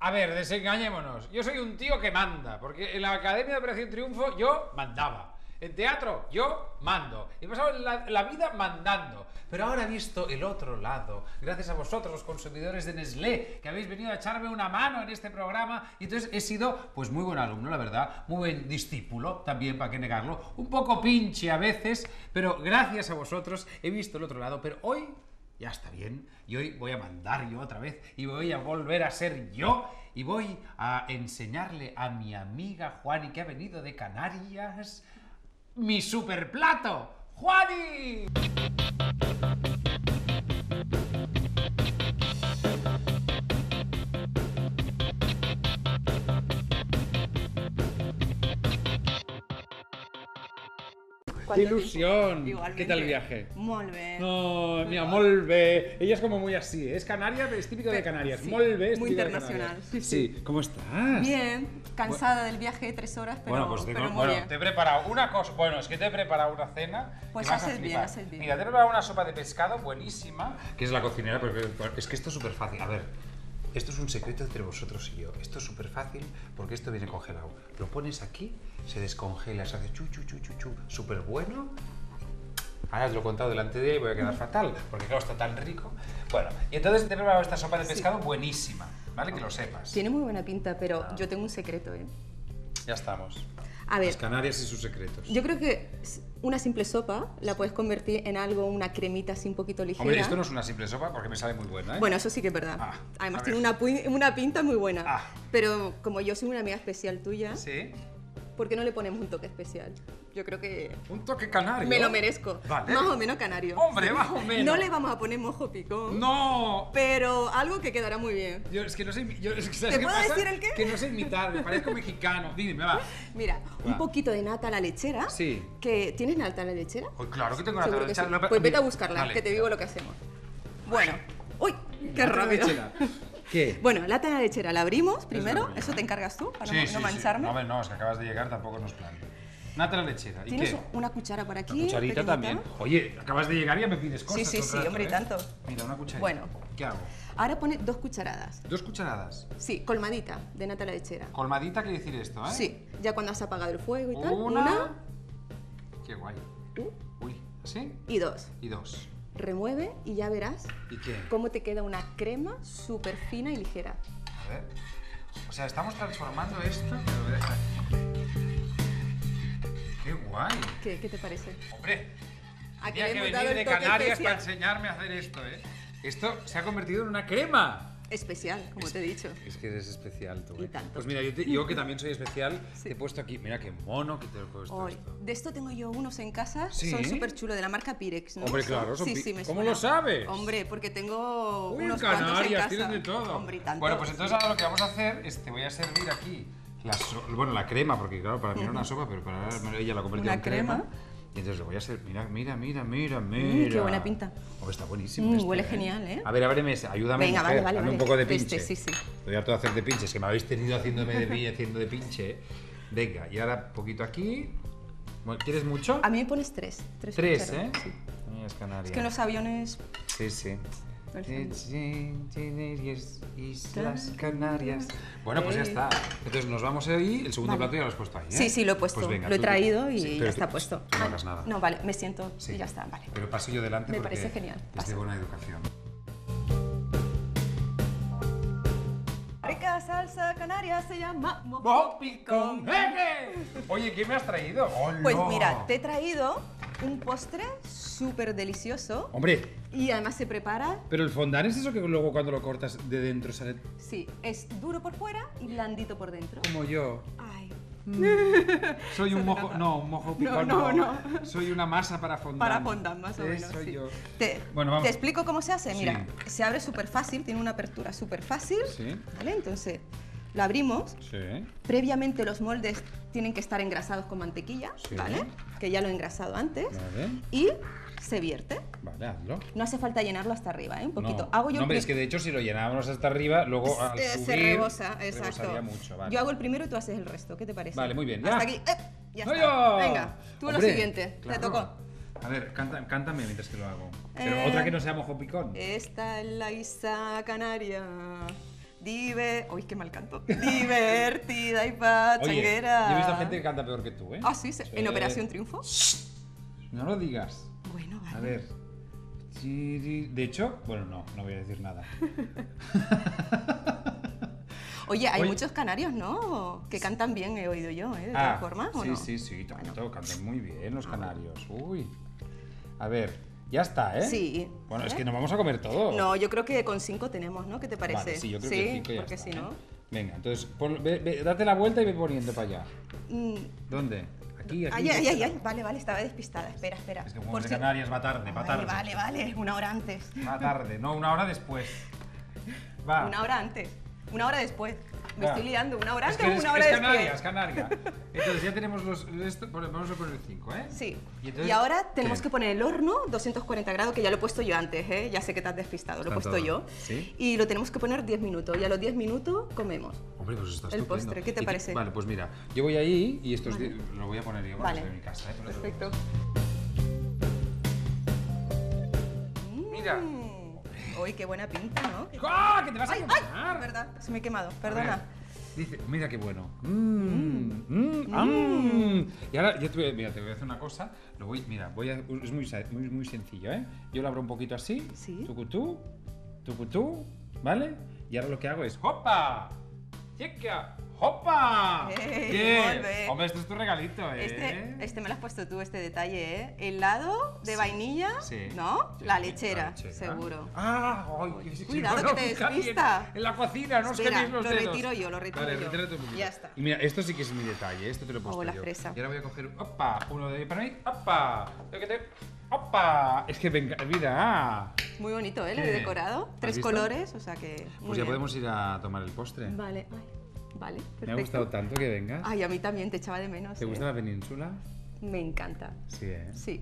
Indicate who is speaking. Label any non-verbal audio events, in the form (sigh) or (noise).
Speaker 1: A ver, desengañémonos. Yo soy un tío que manda, porque en la Academia de Operación Triunfo yo mandaba. En teatro yo mando. He pasado la, la vida mandando. Pero ahora he visto el otro lado. Gracias a vosotros, los consumidores de Nestlé, que habéis venido a echarme una mano en este programa. Y entonces he sido, pues, muy buen alumno, la verdad. Muy buen discípulo, también, para qué negarlo. Un poco pinche a veces, pero gracias a vosotros he visto el otro lado. Pero hoy ya está bien. Y hoy voy a mandar yo otra vez y voy a volver a ser yo y voy a enseñarle a mi amiga Juani que ha venido de Canarias mi super plato. ¡Juani! ¡Qué ilusión!
Speaker 2: Igualmente.
Speaker 1: ¿Qué tal el viaje?
Speaker 2: Molt bé.
Speaker 1: No, mira, molt bé. Ella es como muy así. ¿eh? Es canaria, es típico de Canarias.
Speaker 2: Sí,
Speaker 1: molt bé, es
Speaker 2: muy
Speaker 1: típico de
Speaker 2: internacional.
Speaker 1: Canarias.
Speaker 2: Sí,
Speaker 1: Sí, ¿cómo estás?
Speaker 2: Bien, cansada del viaje, tres horas, pero,
Speaker 1: Bueno, pues te,
Speaker 2: pero muy
Speaker 1: bueno,
Speaker 2: bien.
Speaker 1: te he preparado una cosa. Bueno, es que te he preparado una cena.
Speaker 2: Pues haces bien, haces bien.
Speaker 1: Mira, te he preparado una sopa de pescado buenísima. Que es la cocinera, porque es que esto es súper fácil. A ver, esto es un secreto entre vosotros y yo. Esto es súper fácil porque esto viene congelado. Lo pones aquí, se descongela, se hace chu, chu, chu, chu, chu. Súper bueno. Ahora os lo he contado delante de ella y voy a quedar fatal, porque claro, está tan rico. Bueno, y entonces te he preparado esta sopa de
Speaker 2: Sí.
Speaker 1: pescado buenísima, ¿vale? Que lo sepas.
Speaker 2: Tiene muy buena pinta, pero yo tengo un secreto, ¿eh?
Speaker 1: Ya estamos.
Speaker 2: A ver,
Speaker 1: Las Canarias y sus secretos.
Speaker 2: yo creo que una simple sopa la puedes convertir en algo, una cremita así un poquito ligera.
Speaker 1: Hombre, esto no es una simple sopa porque me sale muy buena, ¿eh?
Speaker 2: Bueno, eso sí que es verdad.
Speaker 1: Ah,
Speaker 2: Además tiene una, una pinta muy buena.
Speaker 1: Ah.
Speaker 2: Pero como yo soy una amiga especial tuya,
Speaker 1: Sí.
Speaker 2: ¿Por qué no le ponemos un toque especial? Yo creo que
Speaker 1: Un toque canario.
Speaker 2: me lo merezco.
Speaker 1: Vale.
Speaker 2: Más o menos canario.
Speaker 1: Hombre, más o menos.
Speaker 2: No le vamos a poner mojo picón.
Speaker 1: ¡No!
Speaker 2: Pero algo que quedará muy bien.
Speaker 1: Yo es que no sé. Yo, es que, ¿sabes
Speaker 2: ¿Te
Speaker 1: qué
Speaker 2: puedo
Speaker 1: pasa?
Speaker 2: decir el qué?
Speaker 1: Que no sé imitar, me parezco mexicano. Dime, me va.
Speaker 2: Mira, un
Speaker 1: Va.
Speaker 2: poquito de nata a la lechera.
Speaker 1: Sí.
Speaker 2: Que, ¿Tienes nata a la lechera?
Speaker 1: Pues claro que tengo una
Speaker 2: Seguro que sí.
Speaker 1: tableta.
Speaker 2: Pues vete a buscarla,
Speaker 1: Vale.
Speaker 2: que te digo lo que hacemos. Bueno. ¡Uy! ¡Qué
Speaker 1: Nata
Speaker 2: rápido! (laughs)
Speaker 1: ¿Qué?
Speaker 2: Bueno, la lechera la abrimos primero. Eso te encargas tú, para
Speaker 1: sí,
Speaker 2: no,
Speaker 1: sí,
Speaker 2: no
Speaker 1: sí. No, no, es que acabas de llegar, tampoco nos plan. Nata la lechera. ¿Y
Speaker 2: Tienes
Speaker 1: qué?
Speaker 2: una cuchara por aquí.
Speaker 1: Una cucharita
Speaker 2: pequeñita.
Speaker 1: también. Oye, acabas de llegar y ya me pides cosas.
Speaker 2: Sí, sí, sí,
Speaker 1: rato,
Speaker 2: hombre, y
Speaker 1: ¿eh?
Speaker 2: tanto.
Speaker 1: Mira, una cucharita.
Speaker 2: Bueno.
Speaker 1: ¿Qué hago?
Speaker 2: Ahora pone dos cucharadas.
Speaker 1: Dos cucharadas.
Speaker 2: Sí, colmadita de nata la lechera.
Speaker 1: Colmadita quiere decir esto, ¿eh?
Speaker 2: Sí, ya cuando has apagado el fuego y tal.
Speaker 1: Una. Qué guay.
Speaker 2: uh,
Speaker 1: Uy, ¿así?
Speaker 2: y dos.
Speaker 1: Y dos.
Speaker 2: Remueve y ya verás
Speaker 1: ¿Y qué?
Speaker 2: cómo te queda una crema súper fina y ligera.
Speaker 1: A ver. O sea, estamos transformando esto. ¡Qué guay!
Speaker 2: ¿Qué, qué te parece?
Speaker 1: Hombre,
Speaker 2: ¿A qué
Speaker 1: tenía
Speaker 2: le
Speaker 1: que venir de Canarias para enseñarme a hacer esto, ¿eh? Esto se ha convertido en una crema.
Speaker 2: Especial, como te he dicho.
Speaker 1: Es que eres especial tú,
Speaker 2: Y
Speaker 1: ¿eh?
Speaker 2: tanto.
Speaker 1: Pues mira, yo, te- yo que también soy especial,
Speaker 2: Sí.
Speaker 1: te he puesto aquí. Mira qué mono que te he puesto
Speaker 2: Hoy,
Speaker 1: esto.
Speaker 2: de esto tengo yo unos en casa,
Speaker 1: ¿Sí?
Speaker 2: son súper chulos, de la marca Pirex, ¿no?
Speaker 1: Hombre, claro, son
Speaker 2: sí, sí, me
Speaker 1: ¿Cómo
Speaker 2: suena.
Speaker 1: lo sabes?
Speaker 2: Hombre, porque tengo
Speaker 1: Uy,
Speaker 2: unos cuantos en
Speaker 1: Canarias
Speaker 2: casa.
Speaker 1: tienen de todo.
Speaker 2: Hombre, tanto.
Speaker 1: Bueno, pues entonces ahora lo que vamos a hacer es te voy a servir aquí la so- bueno, la crema, porque claro, para mí era una sopa, pero para ella la
Speaker 2: Una
Speaker 1: en crema.
Speaker 2: crema.
Speaker 1: Y entonces lo voy a servir. Mira, mira, mira, mira, mira.
Speaker 2: qué buena pinta.
Speaker 1: Oh, está buenísimo.
Speaker 2: Mm,
Speaker 1: esto,
Speaker 2: huele genial, ¿eh?
Speaker 1: A ver, ábreme ese, ayúdame.
Speaker 2: Venga,
Speaker 1: mujer,
Speaker 2: vale, vale,
Speaker 1: dame un
Speaker 2: vale.
Speaker 1: poco de
Speaker 2: Este,
Speaker 1: pinche.
Speaker 2: sí, sí.
Speaker 1: Estoy harto de hacer de pinches, que me habéis tenido haciéndome de pi- (laughs) haciendo de pinche. ¿eh? Venga, y ahora poquito aquí. ¿Quieres mucho?
Speaker 2: A mí me pones tres. Tres,
Speaker 1: Tres, ¿eh?
Speaker 2: sí.
Speaker 1: Es.
Speaker 2: Es que en los aviones...
Speaker 1: Sí, sí. Islas Canarias. Bueno, pues ya está. Entonces nos vamos ahí. El segundo
Speaker 2: Vale.
Speaker 1: plato ya lo has puesto ahí. ¿eh?
Speaker 2: Sí, sí, lo he puesto.
Speaker 1: Pues venga,
Speaker 2: lo he
Speaker 1: tú-
Speaker 2: traído y
Speaker 1: Sí,
Speaker 2: ya está
Speaker 1: tú-
Speaker 2: puesto.
Speaker 1: no hagas nada.
Speaker 2: No, vale, me siento
Speaker 1: Sí.
Speaker 2: y ya está, vale.
Speaker 1: Pero paso yo delante
Speaker 2: Me
Speaker 1: porque
Speaker 2: parece genial.
Speaker 1: Es de buena educación.
Speaker 2: Rica salsa canaria se llama
Speaker 1: ¡Mojo picón! ¡Jeje! Oye, ¿qué me has traído?
Speaker 2: Pues mira, te he traído un postre súper delicioso
Speaker 1: Hombre,
Speaker 2: y además se prepara,
Speaker 1: pero el fondant es eso que luego cuando lo cortas de dentro sale
Speaker 2: sí, es duro por fuera y blandito por dentro.
Speaker 1: como yo.
Speaker 2: Ay, (laughs)
Speaker 1: Soy un mojo, no, un mojo picón.
Speaker 2: no, no.
Speaker 1: Soy una masa para fondant.
Speaker 2: para fondant más o
Speaker 1: Eh,
Speaker 2: menos.
Speaker 1: Soy
Speaker 2: sí.
Speaker 1: yo.
Speaker 2: Te,
Speaker 1: Bueno, vamos.
Speaker 2: te explico cómo se hace. Mira,
Speaker 1: Sí.
Speaker 2: se abre súper fácil, tiene una apertura súper fácil.
Speaker 1: Sí.
Speaker 2: ¿Vale? Entonces, lo abrimos.
Speaker 1: Sí.
Speaker 2: Previamente los moldes tienen que estar engrasados con mantequilla,
Speaker 1: Sí.
Speaker 2: ¿vale? Que ya lo he engrasado antes.
Speaker 1: Vale.
Speaker 2: Y se vierte.
Speaker 1: Vale, hazlo.
Speaker 2: No hace falta llenarlo hasta arriba, ¿eh? Un poquito.
Speaker 1: No,
Speaker 2: Hago yo
Speaker 1: no, hombre, es que de hecho si lo llenábamos hasta arriba, luego al
Speaker 2: Eh,
Speaker 1: subir,
Speaker 2: se rebosa, exacto.
Speaker 1: mucho, vale.
Speaker 2: Yo hago el primero y tú haces el resto. ¿Qué te parece?
Speaker 1: Vale, muy bien,
Speaker 2: Hasta
Speaker 1: ya.
Speaker 2: aquí. ¡eh! Ya. Venga, tú lo
Speaker 1: Hombre,
Speaker 2: siguiente.
Speaker 1: claro.
Speaker 2: Te tocó.
Speaker 1: A ver, canta- cántame mientras que lo hago. Pero
Speaker 2: Eh,
Speaker 1: otra que no sea mojo picón.
Speaker 2: Esta es la Isa Canaria. Dive... Uy, qué mal canto. Divertida y (laughs)
Speaker 1: Oye,
Speaker 2: pachanguera.
Speaker 1: yo he visto gente que canta peor que tú, ¿eh?
Speaker 2: Ah, sí, se- en Operación Triunfo.
Speaker 1: No lo digas.
Speaker 2: Bueno, vale.
Speaker 1: A ver. De hecho, bueno, no, no voy a decir nada. (laughs)
Speaker 2: Oye, hay
Speaker 1: Oye.
Speaker 2: muchos canarios, ¿no? Que cantan bien, he oído yo, ¿eh? De todas formas, ¿o
Speaker 1: Ah, sí,
Speaker 2: no?
Speaker 1: sí, sí, tanto, cantan muy bien los canarios. Uy. A ver, ya está, ¿eh?
Speaker 2: Sí.
Speaker 1: Bueno, es
Speaker 2: ¿Eh?
Speaker 1: que nos vamos a comer todo.
Speaker 2: No, yo creo que con cinco tenemos, ¿no? ¿Qué te parece?
Speaker 1: Vale, sí, yo creo que cinco ya
Speaker 2: porque
Speaker 1: está,
Speaker 2: si
Speaker 1: ¿eh?
Speaker 2: no...
Speaker 1: Venga, entonces, pon- ve- ve- date la vuelta y ve poniendo para allá.
Speaker 2: Mm,
Speaker 1: ¿Dónde? Aquí, aquí.
Speaker 2: Ay, ay, ay, ay, vale, vale, estaba despistada. Espera, espera.
Speaker 1: Es que como
Speaker 2: Por
Speaker 1: de
Speaker 2: si-
Speaker 1: Canarias va tarde, va tarde.
Speaker 2: Vale, vale, vale, una hora antes.
Speaker 1: Va tarde, no, una hora después. (laughs) Va.
Speaker 2: Una hora antes. Una hora después. Me estoy liando. ¿Una hora
Speaker 1: Es
Speaker 2: antes
Speaker 1: que
Speaker 2: o
Speaker 1: es,
Speaker 2: una hora
Speaker 1: es
Speaker 2: después?
Speaker 1: Canarias, Canaria. Entonces ya tenemos los. Esto, vamos a poner el 5, ¿eh?
Speaker 2: Sí.
Speaker 1: Y
Speaker 2: Y,
Speaker 1: entonces,
Speaker 2: ahora tenemos
Speaker 1: ¿qué?
Speaker 2: que poner el horno 240 grados, que ya lo he puesto yo antes, ¿eh? Ya sé que te has despistado, lo he puesto
Speaker 1: todo.
Speaker 2: yo.
Speaker 1: ¿Sí?
Speaker 2: Y lo tenemos que poner 10 minutos. Y a los 10 minutos comemos.
Speaker 1: Hombre, pues está
Speaker 2: El postre, ¿qué te
Speaker 1: ¿Y
Speaker 2: parece?
Speaker 1: Vale, pues mira, yo voy ahí y estos
Speaker 2: Vale.
Speaker 1: lo voy a poner yo,
Speaker 2: Vale.
Speaker 1: en mi casa, ¿eh?
Speaker 2: Perfecto.
Speaker 1: Mira.
Speaker 2: Mm. Uy, qué buena pinta, ¿no?
Speaker 1: ¡Ah! ¡Que te vas a
Speaker 2: Ay, ay,
Speaker 1: quemar!
Speaker 2: verdad, se me he quemado, perdona.
Speaker 1: Dice, mira qué bueno. Mm, mm, mm. Y ahora yo te voy, a- mira, te voy a hacer una cosa. Lo voy, mira, voy a, es muy, muy, muy sencillo, ¿eh? Yo lo abro un poquito así.
Speaker 2: Sí.
Speaker 1: Tucutú, tucutú, ¿vale? Y ahora lo que hago es ¡Hopa! ¡Chica! ¡Hopa!
Speaker 2: ¡Ey,
Speaker 1: ¿Qué?
Speaker 2: molt bé!
Speaker 1: Hombre, esto es tu regalito, ¿eh?
Speaker 2: Este, este me lo has puesto tú, este detalle, ¿eh? Helado de vainilla,
Speaker 1: Sí.
Speaker 2: ¿no?
Speaker 1: Sí,
Speaker 2: la, lechera,
Speaker 1: la lechera.
Speaker 2: seguro.
Speaker 1: ¡Ah! ¡Ay! que-
Speaker 2: Cuidado
Speaker 1: no,
Speaker 2: que te despista.
Speaker 1: En la cocina, no os
Speaker 2: Espera,
Speaker 1: queméis los
Speaker 2: lo
Speaker 1: dedos.
Speaker 2: retiro yo, lo retiro
Speaker 1: Vale,
Speaker 2: yo.
Speaker 1: poquito.
Speaker 2: Ya está.
Speaker 1: Y mira, esto sí que es mi detalle, esto te lo he puesto
Speaker 2: Oh, la
Speaker 1: yo.
Speaker 2: fresa.
Speaker 1: Y ahora voy a coger, ¡opa! Uno de para mí, ¡opa! Yo que te- ¡opa! Es que venga, mira.
Speaker 2: Muy bonito, ¿eh? Lo
Speaker 1: ¿Qué?
Speaker 2: he decorado.
Speaker 1: ¿Has
Speaker 2: Tres
Speaker 1: visto?
Speaker 2: colores, o sea que.
Speaker 1: Pues ya
Speaker 2: bien.
Speaker 1: podemos ir a tomar el postre.
Speaker 2: Vale, ay, vale, perfecto.
Speaker 1: Me ha gustado tanto que vengas.
Speaker 2: Ay, a mí también te echaba de menos.
Speaker 1: ¿Te
Speaker 2: ¿eh?
Speaker 1: gusta la península?
Speaker 2: Me encanta.
Speaker 1: Sí, ¿eh?
Speaker 2: Sí.